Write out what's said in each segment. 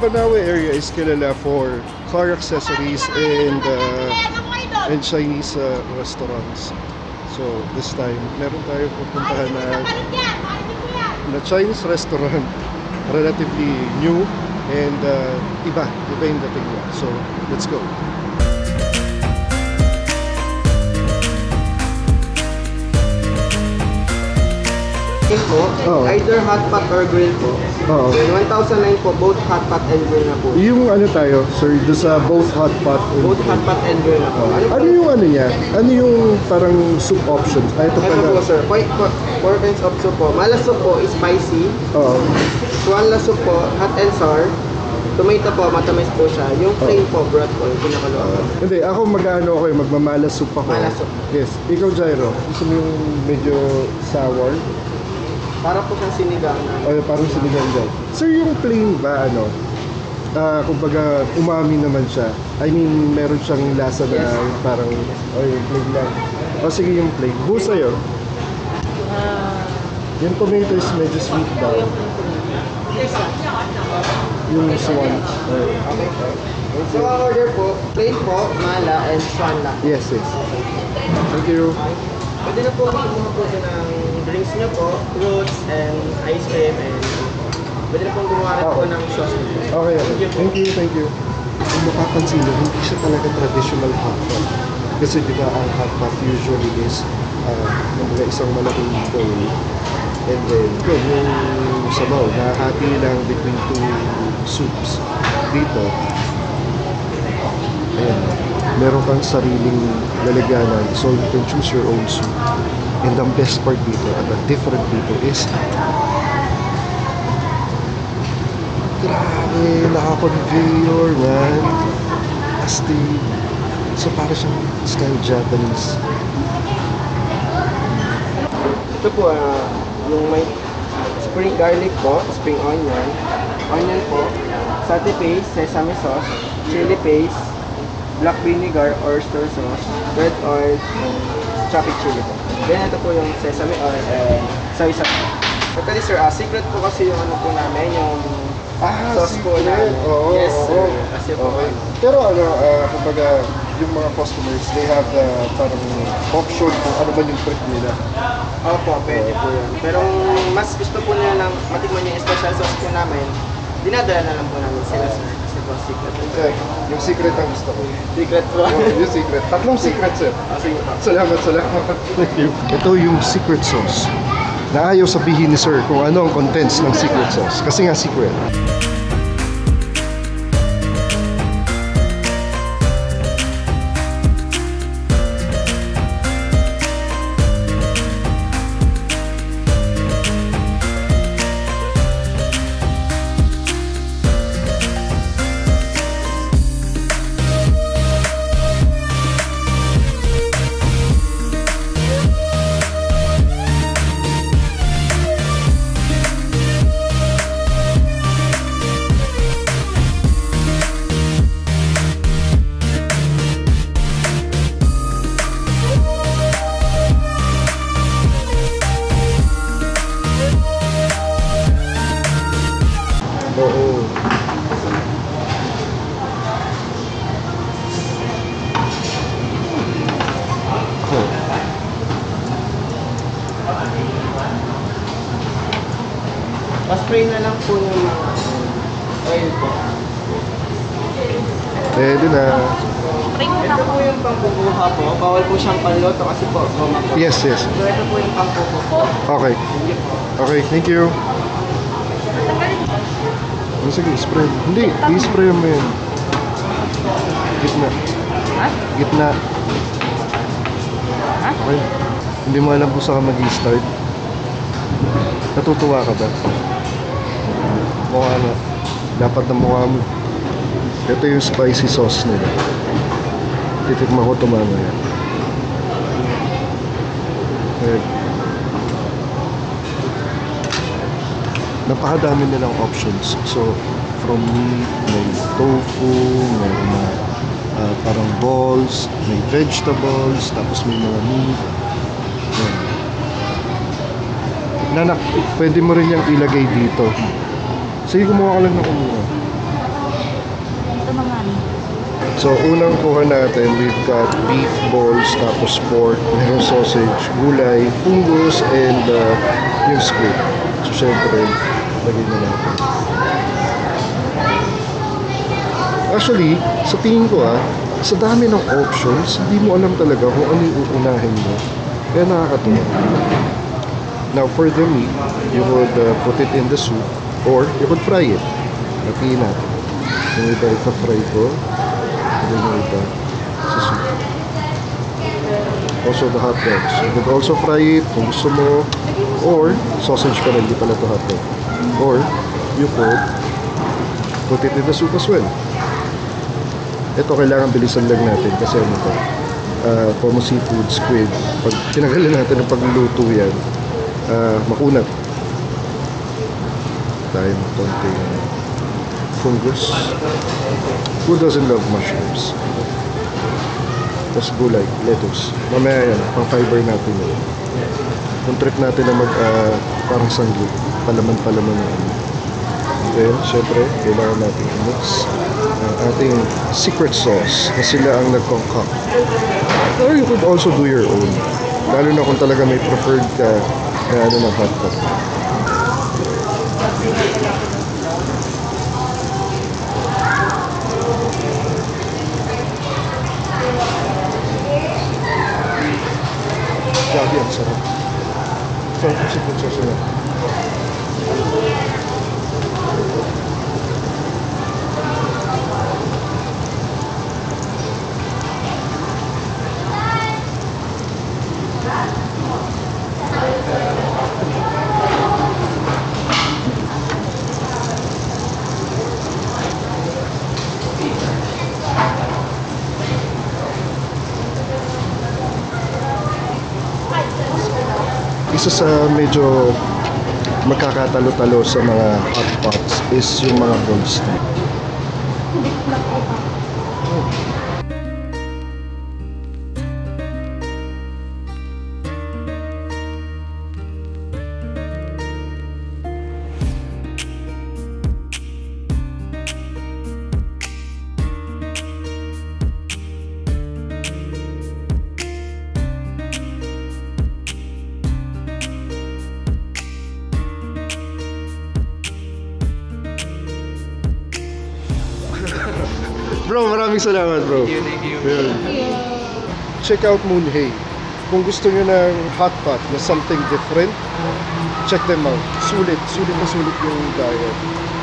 Banawe area is kilala for car accessories and uh, and Chinese uh, restaurants. So, this time, meron tayo pupuntahan na, na Chinese restaurant. Relatively new and uh, iba. Iba yung dating niya. So, let's go. Grill po, Oo. either hot pot or grill po. Oo. Then 1,009 po, both hot pot and grill na po. Yung ano tayo, sir, do sa both hot pot and Both hot pot and grill na po. Ano po? Ano yung ano niya? Ano yung parang soup options? Ay, ito pala. po sir, four, four, four kinds of soup po. Mala soup po is spicy. Oo. Swan la soup po, hot and sour. Tomato po, matamis po siya. Yung plain po, broth po, yung pinakaluwa. Hindi, ako mag-ano ako eh, magmamala soup ako. Mala soup. Yes. Ikaw, Jairo, gusto mo yung medyo sour? Para po siyang sinigang na. O parang sinigang dyan. Sir, yung plain ba, ano? Ah, kumbaga, umami naman siya. I mean, meron siyang lasa na Yes. parang, o yung plain lang. O sige yung plain. Buo sa'yo. Yung tomato is medyo sweet daw. Yung swan. Or, Okay. So, ang order po, plain po, mala, and swan la. yes, yes. Thank you. Pwede na po kumuha po siya ng drinks niyo po, fruits, and ice cream, and pwede na po gumawa rin po ng sauce niyo. Okay, okay. Thank you, thank you. Kung mapapansin mo, hindi siya talaga traditional hot pot. Kasi di ba ang hot pot usually is uh, isang malaking bowl. And then, yun, yung sabaw, nahati lang between two soups. Dito, ayan, meron kang sariling lalagyanan. So, you can choose your own soup. And the best part dito, at the different dito is Grabe, naka-conveyor, man. Astig. So, para siyang style Japanese. Ito po, ah, yung may spring garlic po, spring onion, onion po, satay paste, sesame sauce, chili paste, black vinegar or stir sauce, red oil, and chopped chili po. Then ito po yung sesame oil and soy sauce. Actually sir, ah, secret po kasi yung ano po namin, yung Ah, sauce po secret. namin. Oo, yes sir. oo. Kasi po, Okay. Pero ano, ah, kumbaga, yung mga customers, they have the parang option kung ano ba yung trip nila. Opo, pwede po yun. Pero mas gusto po nila lang matikman yung special sauce po namin, dinadala na lang po namin sila sir. Po secret. Okay. Yung secret ang gusto ko. Secret po. Oh, yung secret. Tatlong secret, sir. Ah, sige. Salamat, salamat. Thank you. Ito yung secret sauce. Na ayaw sabihin ni sir kung ano ang contents ng secret sauce. Kasi nga secret. Oo. Oh. Pa-spray na lang po yung oil po. Pwede na. Ito po yung pangbubuha po. Bawal po siyang panloto kasi po goma po. Yes, yes. So ito po yung pangbubo po. Okay. Okay, thank you. Oh, sige, spray. Hindi, i-spray mo yun. Gitna. Ha? Gitna. Ha? Okay. Hindi mo alam kung saan mag-start. Natutuwa ka ba? Mukha na. Dapat na mukha mo. Ito yung spicy sauce nila. Titikman ko ito mamaya. Ayan. Napakadami nilang options. So, from meat, may tofu, may mga ah, parang balls, may vegetables, tapos may mga meat. Ayan. Nanak, pwede mo rin yung ilagay dito. Sige, kumuha ka lang ng kumuha. So, unang kuha natin, we've got beef balls, tapos pork, merong sausage, gulay, fungus, and uh, yung squid. So, syempre, lagyan na natin. Actually, sa tingin ko ah, sa dami ng options, hindi mo alam talaga kung ano yung uunahin mo. Kaya nakakatuwa. Now, for the meat, you would uh, put it in the soup or you could fry it. Hatiin natin. Yung iba ipa-fry ko. Then yung iba sa soup. Also the hot dogs. You could also fry it kung gusto mo. Or, sausage pa rin, hindi pala to hot dog. Or, you could put it in the soup as well. Ito kailangan bilisan lang natin kasi ano to. Uh, Como seafood, squid. Pag tinagalan natin ng pagluluto yan, uh, makunat. Tayo ng konting fungus. Who doesn't love mushrooms? Tapos gulay, lettuce. Mamaya yan, pang fiber natin yun. Kung trip natin na mag, ah, parang sangli, palaman-palaman na ano. Then, syempre, kailangan natin i-mix ang ating secret sauce na sila ang nag-concoct. Or you could also do your own. Lalo na kung talaga may preferred ka na ano ng hot pot. Grabe, ang sarap. Sarap yung secret sauce na. Isa sa medyo magkakatalo-talo sa mga hot pots is yung mga cold stick. Bro, maraming salamat bro. Thank you, thank you. Yun. Check out Moonhay. Kung gusto nyo ng hot pot na something different, check them out. Sulit, sulit na sulit yung diet.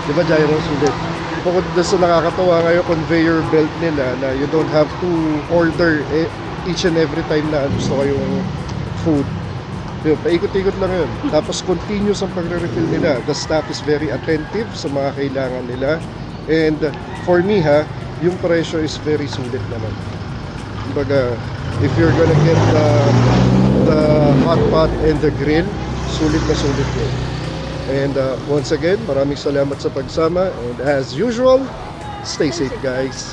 Di ba Jairo, sulit? Bukod doon sa nakakatawa ngayon conveyor belt nila na you don't have to order eh, each and every time na gusto kayong food. Yun, paikot-ikot lang yun. Tapos continuous ang pagre-refill nila. The staff is very attentive sa mga kailangan nila. And for me ha, yung presyo is very sulit naman. Kumbaga, if you're gonna get the, the hot pot and the grill, sulit na sulit yun. And uh, once again, maraming salamat sa pagsama. And as usual, stay safe guys.